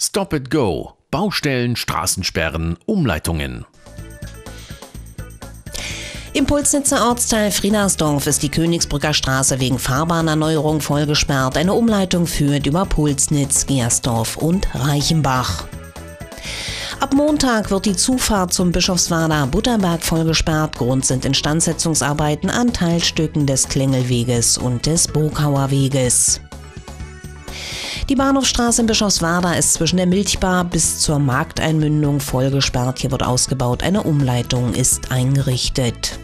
Stop it Go. Baustellen, Straßensperren, Umleitungen. Im Pulsnitzer Ortsteil Friedersdorf ist die Königsbrücker Straße wegen Fahrbahnerneuerung vollgesperrt. Eine Umleitung führt über Pulsnitz, Gersdorf und Reichenbach. Ab Montag wird die Zufahrt zum Bischofswerder Butterberg vollgesperrt. Grund sind Instandsetzungsarbeiten an Teilstücken des Klingelweges und des Bokauer Weges. Die Bahnhofstraße in Bischofswerda ist zwischen der Milchbar bis zur Markteinmündung vollgesperrt. Hier wird ausgebaut. Eine Umleitung ist eingerichtet.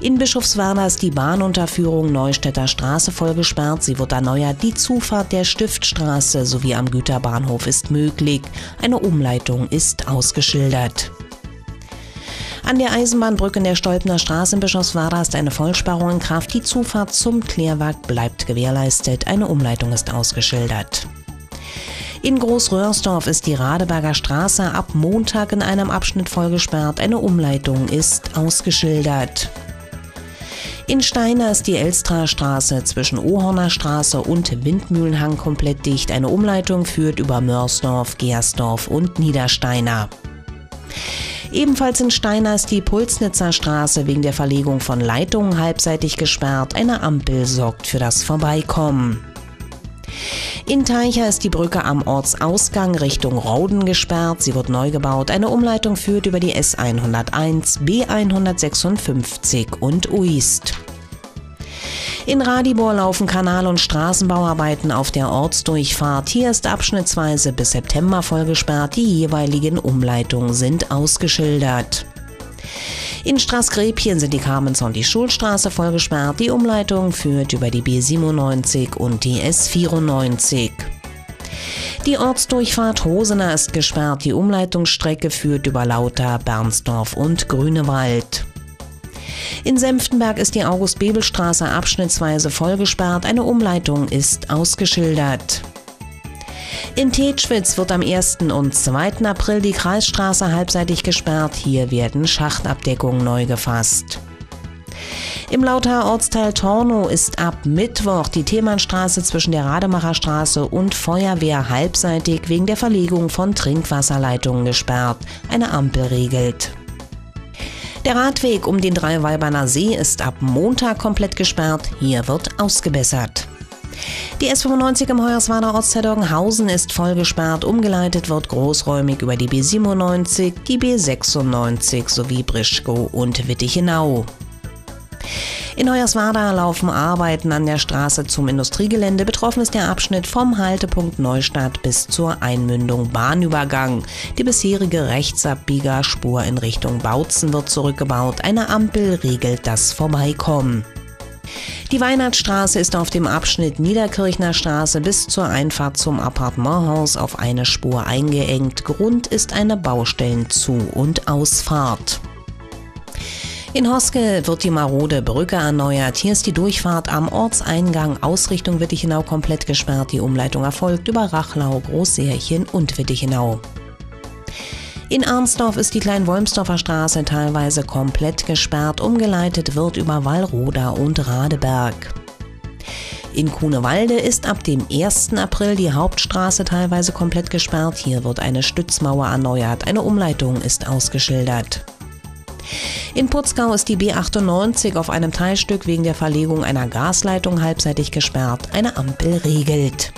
In Bischofswerda ist die Bahnunterführung Neustädter Straße vollgesperrt. Sie wird erneuert. Die Zufahrt der Stiftstraße sowie am Güterbahnhof ist möglich. Eine Umleitung ist ausgeschildert. An der Eisenbahnbrücke in der Stolpener Straße in Bischofswerda ist eine Vollsperrung in Kraft. Die Zufahrt zum Klärwerk bleibt gewährleistet. Eine Umleitung ist ausgeschildert. In Großröhrsdorf ist die Radeberger Straße ab Montag in einem Abschnitt vollgesperrt. Eine Umleitung ist ausgeschildert. In Steiner ist die Elstra Straße zwischen Ohorner Straße und Windmühlenhang komplett dicht. Eine Umleitung führt über Mörsdorf, Gersdorf und Niedersteiner. Ebenfalls in Steiner ist die Pulsnitzer Straße wegen der Verlegung von Leitungen halbseitig gesperrt. Eine Ampel sorgt für das Vorbeikommen. In Teicher ist die Brücke am Ortsausgang Richtung Rauden gesperrt. Sie wird neu gebaut. Eine Umleitung führt über die S101, B156 und Uist. In Radibor laufen Kanal- und Straßenbauarbeiten auf der Ortsdurchfahrt. Hier ist abschnittsweise bis September vollgesperrt. Die jeweiligen Umleitungen sind ausgeschildert. In Straßgräbchen sind die Kamenz und die Schulstraße vollgesperrt. Die Umleitung führt über die B97 und die S94. Die Ortsdurchfahrt Hosener ist gesperrt. Die Umleitungsstrecke führt über Lauter, Bernsdorf und Grünewald. In Senftenberg ist die August-Bebel-Straße abschnittsweise vollgesperrt. Eine Umleitung ist ausgeschildert. In Tetschwitz wird am 1. und 2. April die Kreisstraße halbseitig gesperrt. Hier werden Schachtabdeckungen neu gefasst. Im Lauter Ortsteil Tornow ist ab Mittwoch die Themannstraße zwischen der Rademacher Straße und Feuerwehr halbseitig wegen der Verlegung von Trinkwasserleitungen gesperrt. Eine Ampel regelt. Der Radweg um den Dreiwalberner See ist ab Montag komplett gesperrt. Hier wird ausgebessert. Die S95 im Hoyerswerder Ortsteil Doggenhausen ist voll gesperrt. Umgeleitet wird großräumig über die B97, die B96 sowie Brischkow und Wittichenau. In Hoyerswerda laufen Arbeiten an der Straße zum Industriegelände. Betroffen ist der Abschnitt vom Haltepunkt Neustadt bis zur Einmündung Bahnübergang. Die bisherige Rechtsabbiegerspur in Richtung Bautzen wird zurückgebaut. Eine Ampel regelt das Vorbeikommen. Die Weihnachtsstraße ist auf dem Abschnitt Niederkirchner Straße bis zur Einfahrt zum Appartementhaus auf eine Spur eingeengt. Grund ist eine Baustellenzu- und Ausfahrt. In Hoske wird die marode Brücke erneuert. Hier ist die Durchfahrt am Ortseingang Ausrichtung Wittichenau komplett gesperrt. Die Umleitung erfolgt über Rachlau, Großsärchen und Wittichenau. In Arnsdorf ist die Kleinwolmsdorfer Straße teilweise komplett gesperrt. Umgeleitet wird über Wallroda und Radeberg. In Kunewalde ist ab dem 1. April die Hauptstraße teilweise komplett gesperrt. Hier wird eine Stützmauer erneuert. Eine Umleitung ist ausgeschildert. In Putzgau ist die B98 auf einem Teilstück wegen der Verlegung einer Gasleitung halbseitig gesperrt. Eine Ampel regelt.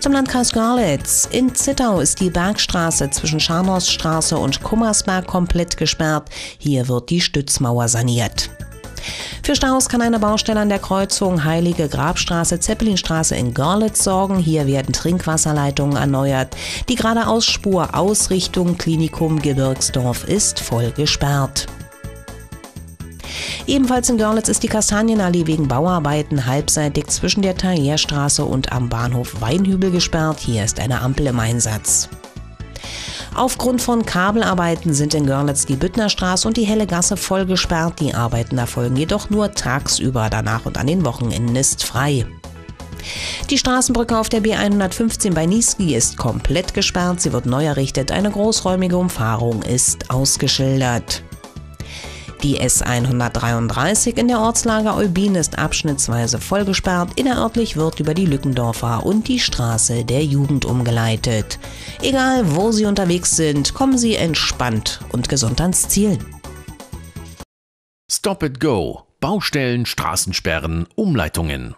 Zum Landkreis Görlitz. In Zittau ist die Bergstraße zwischen Scharnhorststraße und Kummersberg komplett gesperrt. Hier wird die Stützmauer saniert. Für Staus kann eine Baustelle an der Kreuzung Heilige Grabstraße Zeppelinstraße in Görlitz sorgen. Hier werden Trinkwasserleitungen erneuert. Die geradeausspur Ausrichtung Klinikum Gebirgsdorf ist voll gesperrt. Ebenfalls in Görlitz ist die Kastanienallee wegen Bauarbeiten halbseitig zwischen der Thaierstraße und am Bahnhof Weinhübel gesperrt. Hier ist eine Ampel im Einsatz. Aufgrund von Kabelarbeiten sind in Görlitz die Büttnerstraße und die Helle Gasse voll gesperrt. Die Arbeiten erfolgen jedoch nur tagsüber. Danach und an den Wochenenden ist frei. Die Straßenbrücke auf der B115 bei Niesky ist komplett gesperrt. Sie wird neu errichtet. Eine großräumige Umfahrung ist ausgeschildert. Die S133 in der Ortslage Eubin ist abschnittsweise vollgesperrt. Innerörtlich wird über die Lückendorfer und die Straße der Jugend umgeleitet. Egal, wo Sie unterwegs sind, kommen Sie entspannt und gesund ans Ziel. Stop it Go. Baustellen, Straßensperren, Umleitungen.